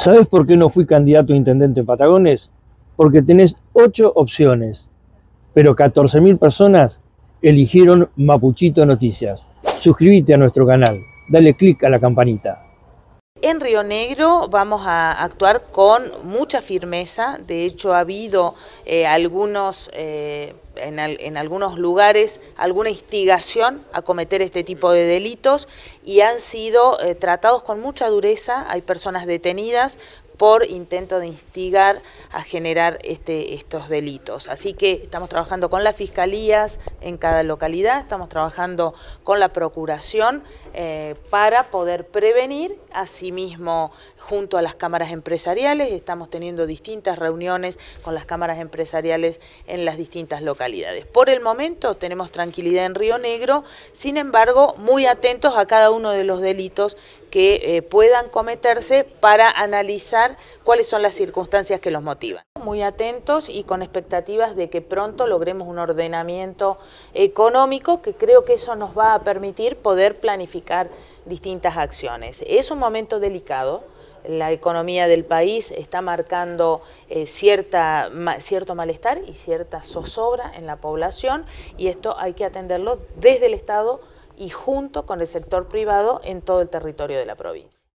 ¿Sabes por qué no fui candidato a intendente en Patagones? Porque tenés ocho opciones, pero 14.000 personas eligieron Mapuchito Noticias. Suscríbete a nuestro canal, dale click a la campanita. En Río Negro vamos a actuar con mucha firmeza, de hecho ha habido eh, algunos, eh, en, algunos lugares alguna instigación a cometer este tipo de delitos y han sido eh, tratados con mucha dureza, hay personas detenidas por intento de instigar a generar este, estos delitos. Así que estamos trabajando con las fiscalías en cada localidad, estamos trabajando con la procuración eh, para poder prevenir, asimismo junto a las cámaras empresariales, estamos teniendo distintas reuniones con las cámaras empresariales en las distintas localidades. Por el momento tenemos tranquilidad en Río Negro, sin embargo muy atentos a cada uno de los delitos que eh, puedan cometerse para analizar cuáles son las circunstancias que los motivan. Muy atentos y con expectativas de que pronto logremos un ordenamiento económico que creo que eso nos va a permitir poder planificar distintas acciones. Es un momento delicado, la economía del país está marcando eh, cierta, cierto malestar y cierta zozobra en la población y esto hay que atenderlo desde el Estado y junto con el sector privado en todo el territorio de la provincia.